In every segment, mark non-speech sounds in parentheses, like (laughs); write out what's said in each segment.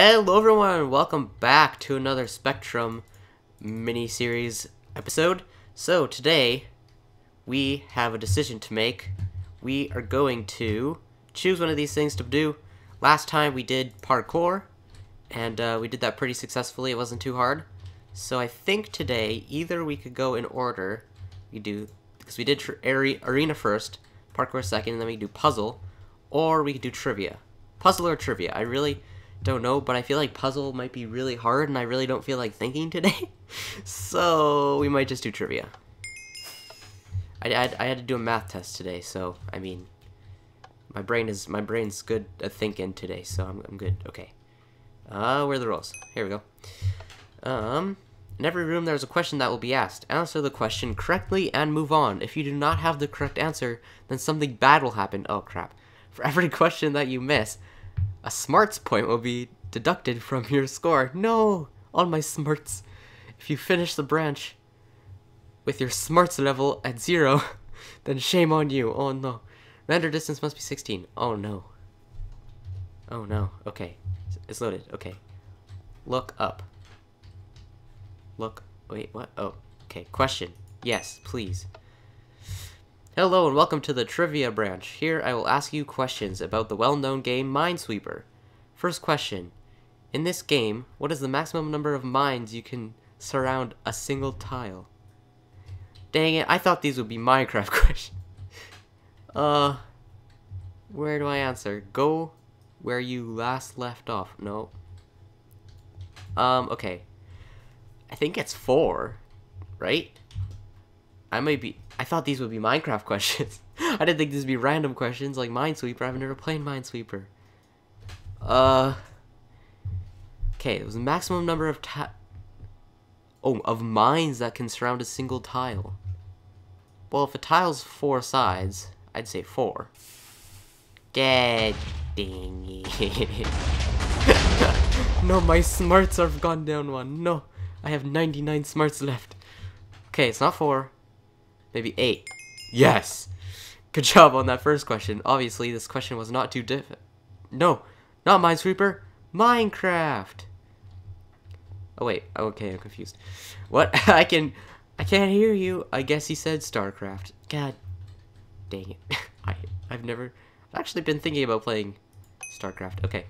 Hello everyone, welcome back to another Spectrum mini-series episode. So today, we have a decision to make. We are going to choose one of these things to do. Last time we did parkour, and uh, we did that pretty successfully, it wasn't too hard. So I think today, either we could go in order, we do, because we did arena first, parkour second, and then we do puzzle, or we could do trivia. Puzzle or trivia, I really don't know, but I feel like puzzle might be really hard, and I really don't feel like thinking today. (laughs) so we might just do trivia. I, I, I had to do a math test today, so I mean, my brain is my brain's good at thinking today, so I'm I'm good. Okay. Uh, where are the rules? Here we go. Um, in every room there's a question that will be asked. Answer the question correctly and move on. If you do not have the correct answer, then something bad will happen. Oh crap. For every (laughs) question that you miss, a smarts point will be deducted from your score. No! All my smarts. If you finish the branch with your smarts level at zero, (laughs) then shame on you. Oh no. Render distance must be 16. Oh no. Oh no. Okay. It's loaded. Okay. Look up. Look. Wait, what? Oh. Okay. Question. Yes, please. Hello and welcome to the Trivia branch. Here I will ask you questions about the well-known game Minesweeper. First question. In this game, what is the maximum number of mines you can surround a single tile? Dang it, I thought these would be Minecraft (laughs) questions. uh, where do I answer? Go where you last left off. No. Um, okay. I think it's four, right? I might be I thought these would be Minecraft (laughs) questions. I didn't think these would be random questions like Minesweeper. I've never played Minesweeper. Uh. Okay, it was the maximum number of ta- Oh, of mines that can surround a single tile. Well, if a tile's four sides, I'd say four. God dang it. (laughs) no, my smarts have gone down one. No, I have 99 smarts left. Okay, it's not four. Maybe eight. Yes! Good job on that first question. Obviously, this question was not too diff- No! Not Minesweeper! Minecraft! Oh wait, okay, I'm confused. What? (laughs) I can... I can't hear you. I guess he said StarCraft. God dang it. (laughs) I, I've never... I've actually been thinking about playing StarCraft. Okay.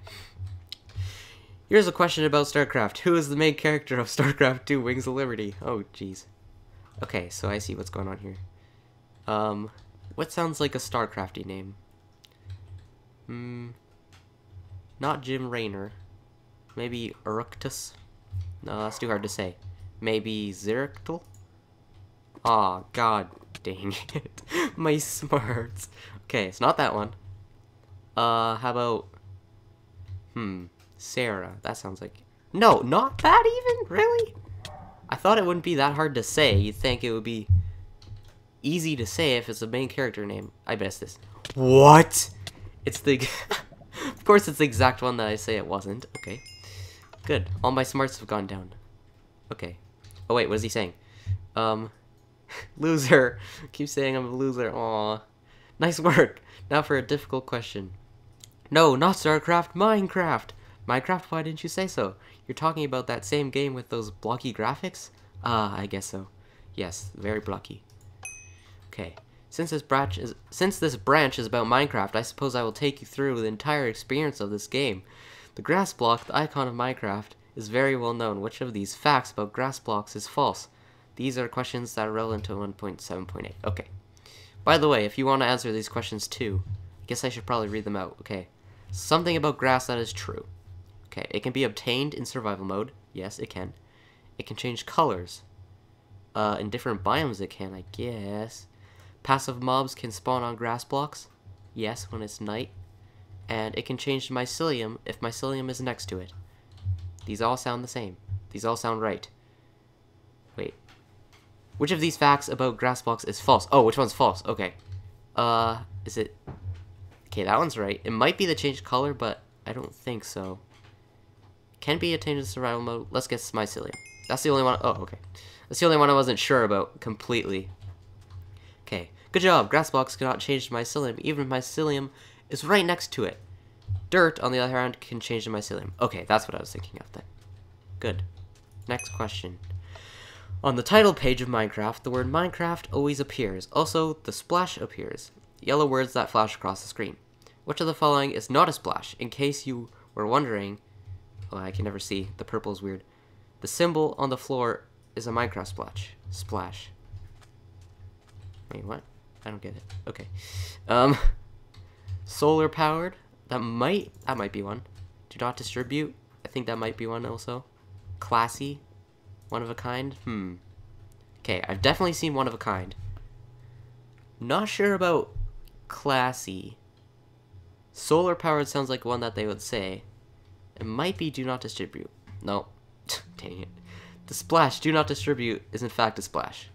Here's a question about StarCraft. Who is the main character of (laughs) StarCraft 2 Wings of Liberty? Oh, jeez. Okay, so I see what's going on here. Um, what sounds like a StarCrafty name? Hmm, not Jim Raynor. Maybe Arcturus? No, that's too hard to say. Maybe Zeratul? Aw, oh, god dang (laughs) it. My smarts. Okay, it's not that one. Uh, how about... Hmm, Sarah. That sounds like... No, not that even? Really? I thought it wouldn't be that hard to say. You'd think it would be easy to say if it's a main character name. I it's this. What? It's the... (laughs) of course it's the exact one that I say it wasn't. Okay. Good. All my smarts have gone down. Okay. Oh wait, what is he saying? Um... (laughs) loser. (laughs) Keep saying I'm a loser. Aw. Nice work. Now for a difficult question. No, not StarCraft, Minecraft. Minecraft, why didn't you say so? You're talking about that same game with those blocky graphics? Ah, uh, I guess so. Yes, very blocky. Okay. Since this branch is since this branch is about Minecraft, I suppose I will take you through the entire experience of this game. The grass block, the icon of Minecraft, is very well known. Which of these facts about grass blocks is false? These are questions that are relevant to 1.7.8. Okay. By the way, if you want to answer these questions too, I guess I should probably read them out. Okay. Something about grass that is true. Okay, it can be obtained in survival mode. Yes, it can. It can change colors. Uh, in different biomes it can, I guess. Passive mobs can spawn on grass blocks. Yes, when it's night. And it can change to mycelium if mycelium is next to it. These all sound the same. These all sound right. Wait. Which of these facts about grass blocks is false? Oh, which one's false? Okay. Uh, is it... Okay, that one's right. It might be the changed color, but I don't think so. Can be attained in survival mode. Let's get mycelium. That's the only one. Oh, okay. That's the only one I wasn't sure about completely. Okay. Good job. Grass blocks cannot change to mycelium, even if mycelium is right next to it. Dirt, on the other hand, can change to mycelium. Okay, that's what I was thinking of then. Good. Next question. On the title page of Minecraft, the word Minecraft always appears. Also, the splash appears. Yellow words that flash across the screen. Which of the following is not a splash? In case you were wondering, oh, I can never see. The purple is weird. The symbol on the floor is a Minecraft splash. Splash. Wait, what? I don't get it. Okay. Um, solar powered. That might that might be one. Do not distribute. I think that might be one also. Classy. One of a kind. Hmm. Okay, I've definitely seen one of a kind. Not sure about classy. Solar powered sounds like one that they would say. It might be do not distribute. No. (laughs) Dang it. The splash do not distribute is in fact a splash.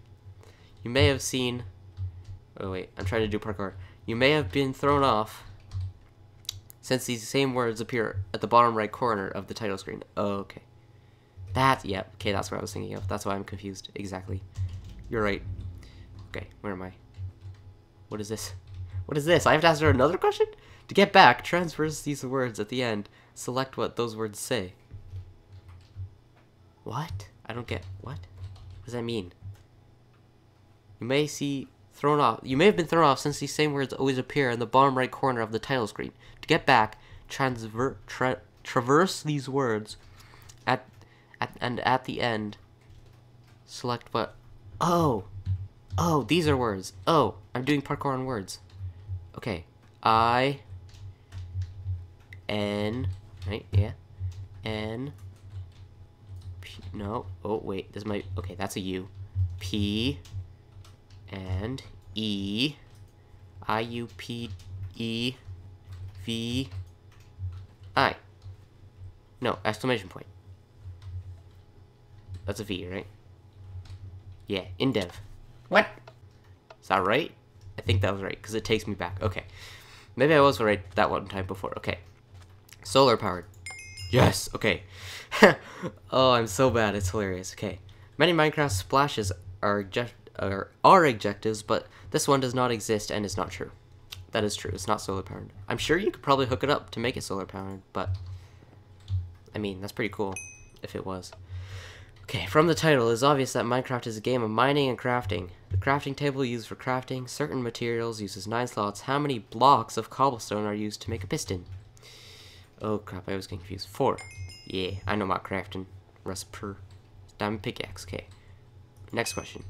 You may have seen Oh wait, I'm trying to do parkour. You may have been thrown off since these same words appear at the bottom right corner of the title screen. Oh, okay. That, yep, okay, that's what I was thinking of. That's why I'm confused. Exactly. You're right. Okay, where am I? What is this? What is this? I have to answer another question? To get back, transverse these words at the end. Select what those words say. What? I don't get. What? What does that mean? You may see thrown off. You may have been thrown off since these same words always appear in the bottom right corner of the title screen. To get back, transver tra traverse these words at, at and at the end select what Oh. Oh, these are words. Oh, I'm doing parkour on words. Okay. I N right, yeah. N P no. Oh, wait. This might Okay, that's a U. P and E I U P E V I. No, exclamation point. That's a V, right? Yeah, in dev. What? Is that right? I think that was right, because it takes me back. Okay. Maybe I was right that one time before. Okay. Solar powered. Yes, okay. (laughs) oh, I'm so bad. It's hilarious. Okay. Many Minecraft splashes are are, are adjectives, but this one does not exist and is not true. That is true. It's not solar powered. I'm sure you could probably hook it up to make it solar powered, but I mean, that's pretty cool if it was. Okay, from the title, it is obvious that Minecraft is a game of mining and crafting. The crafting table used for crafting certain materials uses 9 slots. How many blocks of cobblestone are used to make a piston? Oh crap, I was getting confused. 4. Yeah, I know about crafting. Rest per diamond pickaxe. Okay. Next question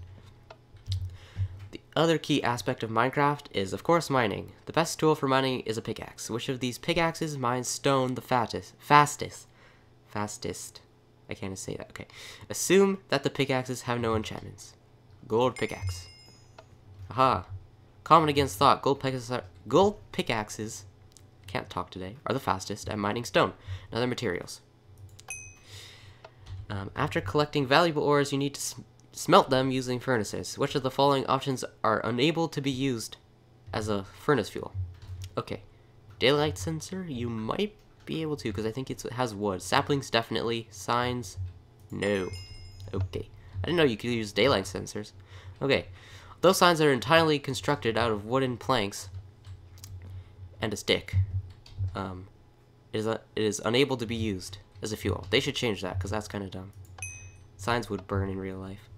The other key aspect of Minecraft is, of course, mining. The best tool for mining is a pickaxe. Which of these pickaxes mines stone the fattest? Fastest. Fastest. I can't say that. Okay. Assume that the pickaxes have no enchantments. Gold pickaxe. Aha. Common against thought. Gold pickaxes are, gold pickaxes can't talk today are the fastest at mining stone and other materials. Um, after collecting valuable ores, you need to Smelt them using furnaces. Which of the following options are unable to be used as a furnace fuel? Okay. Daylight sensor, you might be able to because I think it has wood. Saplings, definitely. Signs, no. Okay. I didn't know you could use daylight sensors. Okay. Those signs are entirely constructed out of wooden planks and a stick. Um, it is, it is unable to be used as a fuel. They should change that because that's kind of dumb. Signs would burn in real life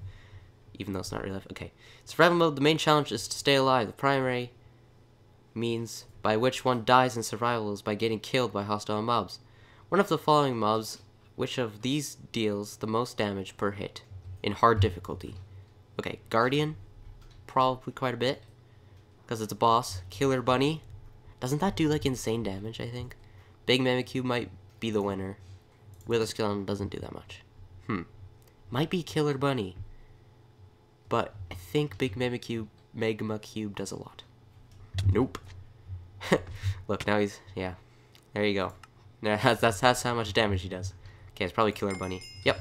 even though it's not real life. Okay. Survival mode, the main challenge is to stay alive. The primary means by which one dies in survival is by getting killed by hostile mobs. One of the following mobs, which of these deals the most damage per hit in hard difficulty? Okay, Guardian, probably quite a bit, because it's a boss. Killer Bunny, doesn't that do like insane damage, I think? Big Magma Cube might be the winner. Wither Skeleton doesn't do that much. Hmm. Might be Killer Bunny. But I think Big Magma Cube, Magma Cube does a lot. Nope. (laughs) Look, now he's, yeah. There you go. (laughs) That's, that's, that's how much damage he does. Okay, it's probably Killer Bunny. Yep.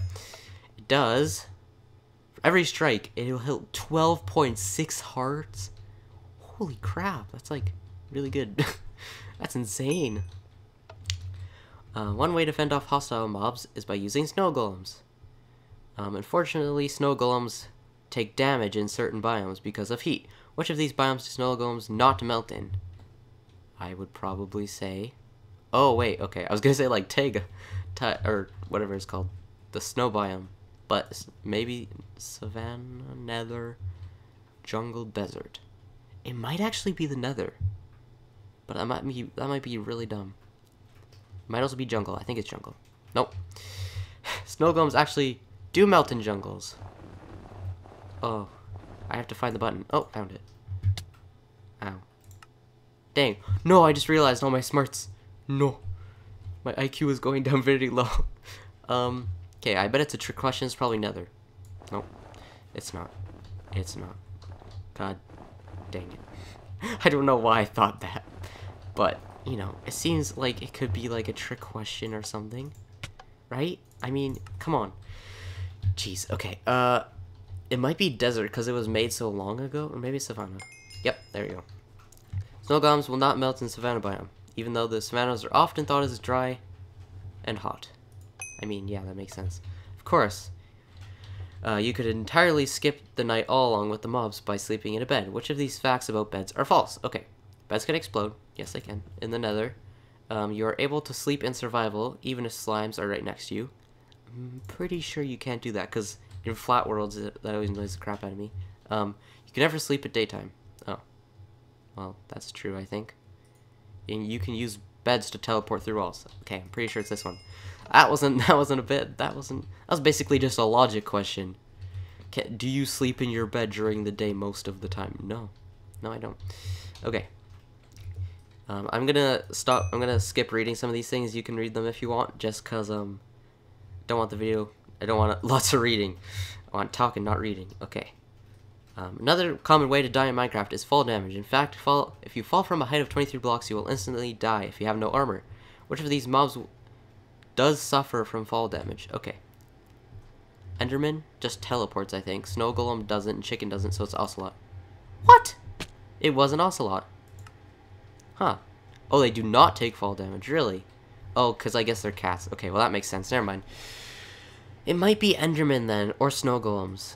It does. Every strike, it'll hit 12.6 hearts. Holy crap, that's like really good. (laughs) that's insane. Uh, one way to fend off hostile mobs is by using snow golems. Um, unfortunately, snow golems take damage in certain biomes because of heat. Which of these biomes do snow golems not melt in? I would probably say... Oh, wait, okay. I was gonna say, like. Ta or whatever it's called. The snow biome. But maybe savannah, nether, jungle, desert. It might actually be the nether. But that might be, that might be really dumb. Might also be jungle. I think it's jungle. Nope. (sighs) Snow golems actually do melt in jungles. Oh. I have to find the button. Oh, found it. Ow. Dang. No, I just realized all my smarts. No. My IQ is going (laughs) down very low. (laughs) um, okay, I bet it's a trick question. It's probably nether. Nope. It's not. It's not. God dang it. (laughs) I don't know why I thought that. But, you know, it seems like it could be like a trick question or something. Right? I mean, come on. Jeez, okay. Uh, it might be desert because it was made so long ago, or maybe savannah. Yep, there you go. Snow golems will not melt in savanna biome, even though the savannas are often thought as dry and hot. I mean, yeah, that makes sense. Of course, uh, you could entirely skip the night all along with the mobs by sleeping in a bed. Which of these facts about beds are false? Okay, beds can explode. Yes, I can. In the nether, um, you are able to sleep in survival, even if slimes are right next to you. I'm pretty sure you can't do that, because in flat worlds, that always annoys the crap out of me. Um, you can never sleep at daytime. Oh. Well, that's true, I think. And you can use beds to teleport through walls. Okay, I'm pretty sure it's this one. That wasn't (laughs) that wasn't a bed. That wasn't that was basically just a logic question. Ca do you sleep in your bed during the day most of the time? No. No, I don't. Okay. Um, I'm gonna stop. I'm gonna skip reading some of these things. You can read them if you want, just cause um, don't want the video. I don't want (laughs) lots of reading. I want talking, not reading. Okay. Um, another common way to die in Minecraft is fall damage. In fact, fall if you fall from a height of 23 blocks, you will instantly die if you have no armor. Which of these mobs does suffer from fall damage? Okay. Enderman just teleports, I think. Snow Golem doesn't, and Chicken doesn't, so it's Ocelot. What? It was an Ocelot. Huh. Oh, they do not take fall damage, really? Oh, because I guess they're cats. Okay, well that makes sense. Never mind. It might be Enderman then, or Snow Golems.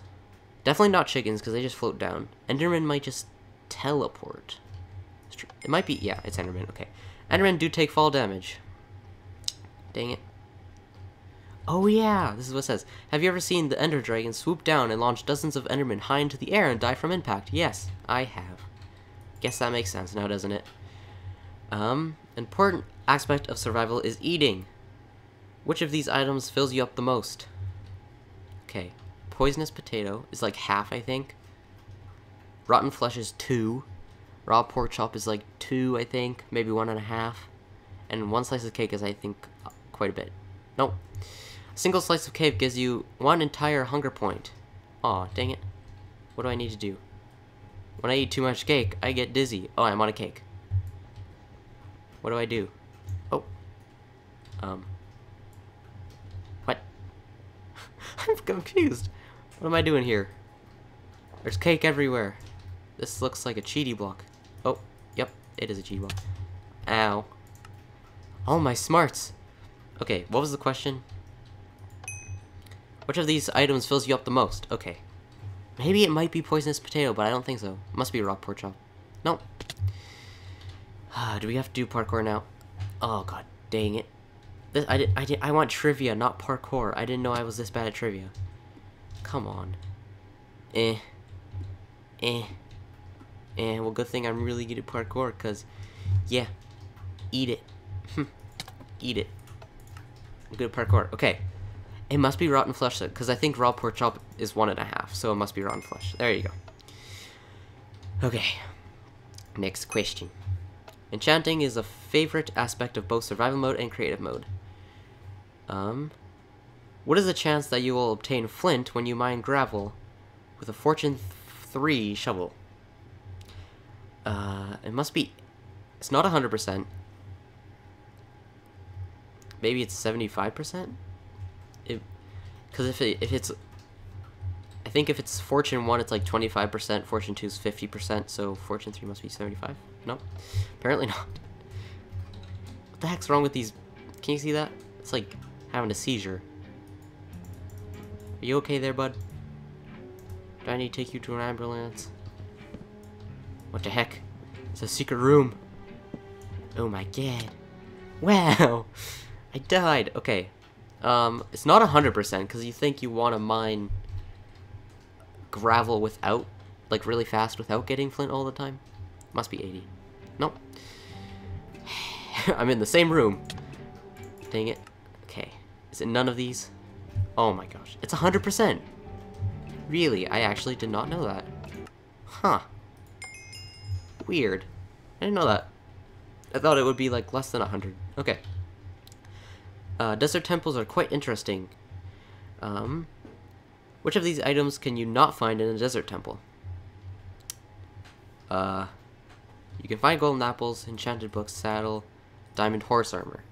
Definitely not chickens, because they just float down. Enderman might just teleport. It might be, yeah, it's Enderman, okay. Endermen do take fall damage. Dang it. Oh yeah, this is what it says. Have you ever seen the Ender Dragon swoop down and launch dozens of Endermen high into the air and die from impact? Yes, I have. Guess that makes sense now, doesn't it? Um, important aspect of survival is eating. Which of these items fills you up the most? Okay, poisonous potato is like half, I think. Rotten flesh is two. Raw pork chop is like two, I think, maybe one and a half. And one slice of cake is, I think, quite a bit. Nope. A single slice of cake gives you one entire hunger point. Aw, dang it. What do I need to do? When I eat too much cake, I get dizzy. Oh, I'm on a cake. What do I do? Oh. Um. What? (laughs) I'm confused. What am I doing here? There's cake everywhere. This looks like a cheaty block. Oh, yep, it is a cheaty block. Ow. All my smarts. Okay, what was the question? Which of these items fills you up the most? Okay. Maybe it might be poisonous potato, but I don't think so. Must be rock pork chop. Nope. Do we have to do parkour now? Oh god, dang it. This, I did, I did, I want trivia, not parkour. I didn't know I was this bad at trivia. Come on. Eh. Eh. Eh, well good thing I'm really good at parkour, cause, yeah. Eat it. Eat it. I'm good at parkour. Okay. It must be rotten flesh, because I think raw pork chop is one and a half, so it must be rotten flesh. There you go. Okay. Next question. Enchanting is a favorite aspect of both survival mode and creative mode. Um, what is the chance that you will obtain flint when you mine gravel with a fortune 3 shovel? Uh, it must be, it's not 100%. Maybe it's 75%? It, because if, it, if it's, I think if it's fortune 1, it's like 25%, fortune 2 is 50%, so fortune 3 must be 75? No? Apparently not. What the heck's wrong with these? Can you see that? It's like having a seizure. Are you okay there, bud? Do I need to take you to an ambulance? What the heck? It's a secret room. Oh my god. Wow. (laughs) I died. Okay. Um, it's not 100% because you think you want to mine gravel without, like really fast without getting flint all the time. Must be 80. Nope. (sighs) I'm in the same room. Dang it. Okay. Is it none of these? Oh my gosh. It's 100%. Really? I actually did not know that. Huh. Weird. I didn't know that. I thought it would be like less than 100. Okay. Uh, desert temples are quite interesting. Um, which of these items can you not find in a desert temple? Uh, you can find golden apples, enchanted book, saddle, diamond horse armor.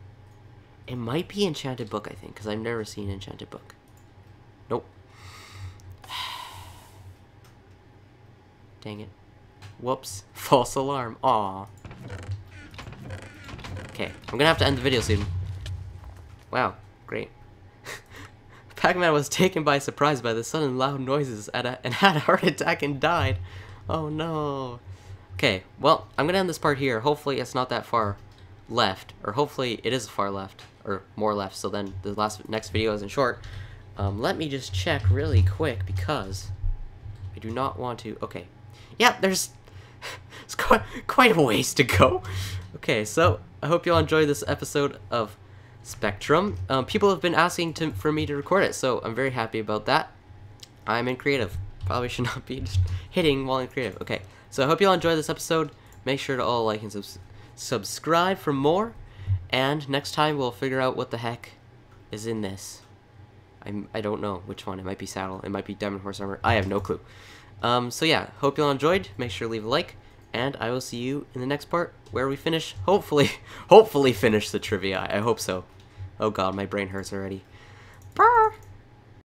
It might be enchanted book, I think, because I've never seen enchanted book. Nope. (sighs) Dang it. Whoops. (laughs) False alarm. Aw. Okay, I'm gonna have to end the video soon. Wow, great. (laughs) Pac-Man was taken by surprise by the sudden loud noises a, and had a heart attack and died. Oh no. Okay, well, I'm gonna end this part here. Hopefully it's not that far left, or hopefully it is far left, or more left, so then the last next video isn't short. Um, let me just check really quick, because I do not want to... Okay. Yeah, there's... (laughs) it's quite, quite a ways to go. Okay, so I hope you all enjoyed this episode of Spectrum. Um, people have been asking to, for me to record it, so I'm very happy about that. I'm in creative. Probably should not be just hitting while in creative. Okay, so I hope you all enjoyed this episode. Make sure to all like and subs subscribe for more. And next time we'll figure out what the heck is in this. I'm, I don't know which one. It might be saddle. It might be diamond horse armor. I have no clue. Um, so yeah, hope you all enjoyed. Make sure to leave a like. And I will see you in the next part where we finish, hopefully, (laughs) hopefully finish the trivia. I hope so. Oh god, my brain hurts already. Brr.